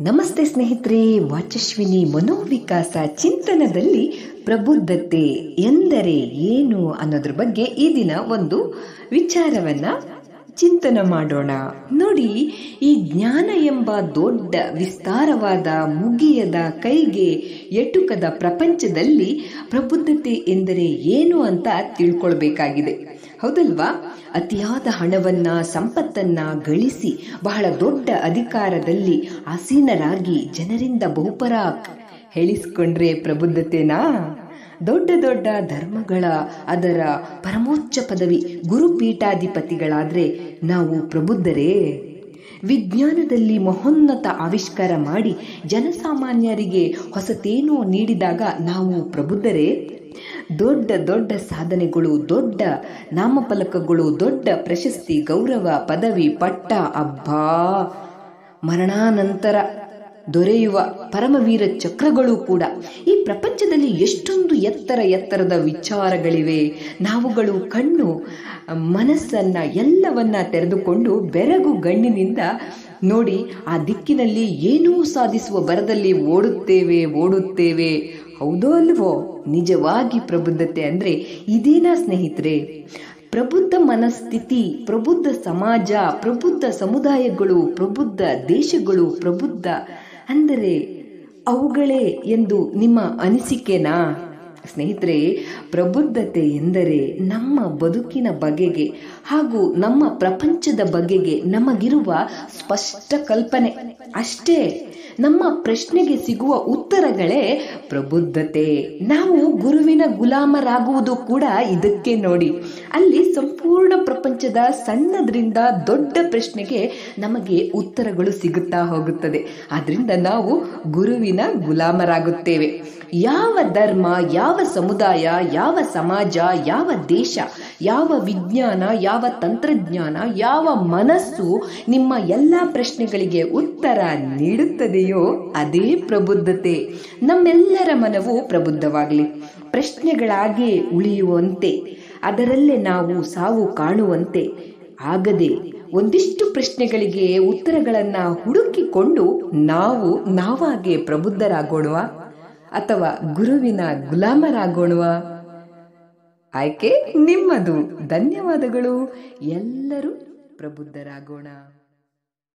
ನಮಸ್ತೆ ಸ್ನೇಹಿತರೆ, ವಾಚಸ್ವಿನಿ ಮನೋವಿಕಾಸ ಚಿಂತನದಲ್ಲಿ ಪ್ರಬುದ್ಧತೆ ಎಂದರೆ ಏನು ಅನ್ನೋದ್ರ ಬಗ್ಗೆ ಈ ದಿನ ಒಂದು ವಿಚಾರವನ್ನ ಚಿಂತನ ಮಾಡೋಣ. ನೋಡಿ, ಈ ಜ್ಞಾನ ಎಂಬ ದೊಡ್ಡ ವಿಸ್ತಾರವಾದ ಮುಗಿಯದ ಕೈಗೆ ಎಟುಕದ ಪ್ರಪಂಚದಲ್ಲಿ ಪ್ರಬುದ್ಧತೆ ಎಂದರೆ ಏನು ಅಂತ ತಿಳ್ಕೊಳ್ಬೇಕಾಗಿದೆ. ಹೌದಲ್ವಾ? ಅತಿಯಾದ ಹಣವನ್ನ, ಸಂಪತ್ತನ್ನ ಗಳಿಸಿ ಬಹಳ ದೊಡ್ಡ ಅಧಿಕಾರದಲ್ಲಿ ಆಸೀನರಾಗಿ ಜನರಿಂದ ಬಹುಪರ ಹೇಳಿಸಿಕೊಂಡ್ರೆ ಪ್ರಬುದ್ಧತೆನಾ? ದೊಡ್ಡ ದೊಡ್ಡ ಧರ್ಮಗಳ, ಅದರ ಪರಮೋಚ್ಚ ಪದವಿ ಗುರುಪೀಠಾಧಿಪತಿಗಳಾದ್ರೆ ನಾವು ಪ್ರಬುದ್ಧರೇ. ವಿಜ್ಞಾನದಲ್ಲಿ ಮಹೋನ್ನತ ಆವಿಷ್ಕಾರ ಮಾಡಿ ಜನಸಾಮಾನ್ಯರಿಗೆ ಹೊಸತೇನೋ ನೀಡಿದಾಗ ನಾವು ಪ್ರಬುದ್ಧರೇ. ದೊಡ್ಡ ದೊಡ್ಡ ಸಾಧನೆಗಳು ದೊಡ್ಡ ನಾಮಫಲಕಗಳು ದೊಡ್ಡ ಪ್ರಶಸ್ತಿ ಗೌರವ ಪದವಿ ಪಟ್ಟ ಅಬ್ಬಾ! ಮರಣಾನಂತರ ದೊರೆಯುವ ಪರಮವೀರ ಚಕ್ರಗಳು ಕೂಡ ಈ ಪ್ರಪಂಚದಲ್ಲಿ ಎಷ್ಟೊಂದು ಎತ್ತರ ಎತ್ತರದ ವಿಚಾರಗಳಿವೆ. ನಾವುಗಳು ಕಣ್ಣು, ಮನಸ್ಸನ್ನ ಎಲ್ಲವನ್ನ ತೆರೆದುಕೊಂಡು ಬೆರಗು ಗಣ್ಣಿನಿಂದ ನೋಡಿ ಆ ದಿಕ್ಕಿನಲ್ಲಿ ಏನೂ ಸಾಧಿಸುವ ಬರದಲ್ಲಿ ಓಡುತ್ತೇವೆ ಓಡುತ್ತೇವೆ. ಹೌದೋ ಅಲ್ವೋ? ನಿಜವಾಗಿ ಪ್ರಬುದ್ಧತೆ ಅಂದ್ರೆ ಇದೇನಾ ಸ್ನೇಹಿತರೆ? ಪ್ರಬುದ್ಧ ಮನಸ್ಥಿತಿ, ಪ್ರಬುದ್ಧ ಸಮಾಜ, ಪ್ರಬುದ್ಧ ಸಮುದಾಯಗಳು, ಪ್ರಬುದ್ಧ ದೇಶಗಳು, ಪ್ರಬುದ್ಧ ಅಂದರೆ ಅವುಗಳೇ ಎಂದು ನಿಮ್ಮ ಅನಿಸಿಕೆನಾ? ಸ್ನೇಹಿತರೆ, ಪ್ರಬುದ್ಧತೆ ಎಂದರೆ ನಮ್ಮ ಬದುಕಿನ ಬಗೆಗೆ ಹಾಗೂ ನಮ್ಮ ಪ್ರಪಂಚದ ಬಗೆಗೆ ನಮಗಿರುವ ಸ್ಪಷ್ಟ ಕಲ್ಪನೆ. ಅಷ್ಟೇ, ನಮ್ಮ ಪ್ರಶ್ನೆಗೆ ಸಿಗುವ ಉತ್ತರಗಳೇ ಪ್ರಬುದ್ಧತೆ. ನಾವು ಗುರುವಿನ ಗುಲಾಮರಾಗುವುದು ಕೂಡ ಇದಕ್ಕೆ ನೋಡಿ. ಅಲ್ಲಿ ಸಂಪೂರ್ಣ ಪ್ರಪಂಚದ ಸಣ್ಣದ್ರಿಂದ ದೊಡ್ಡ ಪ್ರಶ್ನೆಗೆ ನಮಗೆ ಉತ್ತರಗಳು ಸಿಗುತ್ತಾ ಹೋಗುತ್ತದೆ. ಆದ್ರಿಂದ ನಾವು ಗುರುವಿನ ಗುಲಾಮರಾಗುತ್ತೇವೆ. ಯಾವ ಧರ್ಮ, ಯಾವ ಸಮುದಾಯ, ಯಾವ ಸಮಾಜ, ಯಾವ ದೇಶ, ಯಾವ ವಿಜ್ಞಾನ, ಯಾವ ತಂತ್ರಜ್ಞಾನ, ಯಾವ ಮನಸ್ಸು ನಿಮ್ಮ ಎಲ್ಲ ಪ್ರಶ್ನೆಗಳಿಗೆ ಉತ್ತರ ನೀಡುತ್ತದೆಯೋ ಅದೇ ಪ್ರಬುದ್ಧತೆ. ನಮ್ಮೆಲ್ಲರ ಮನವು ಪ್ರಬುದ್ಧವಾಗಲಿ. ಪ್ರಶ್ನೆಗಳಾಗೆ ಉಳಿಯುವಂತೆ, ಅದರಲ್ಲೇ ನಾವು ಸಾವು ಕಾಣುವಂತೆ. ಆಗದೆ ಒಂದಿಷ್ಟು ಪ್ರಶ್ನೆಗಳಿಗೆ ಉತ್ತರಗಳನ್ನು ಹುಡುಕಿಕೊಂಡು ನಾವು ನಾವಾಗೆ ಪ್ರಬುದ್ಧರಾಗೋಣವಾ? ಅಥವಾ ಗುರುವಿನ ಗುಲಾಮರಾಗೋಣವಾ? ಆಯ್ಕೆ ನಿಮ್ಮದು. ಧನ್ಯವಾದಗಳು. ಎಲ್ಲರೂ ಪ್ರಬುದ್ಧರಾಗೋಣ.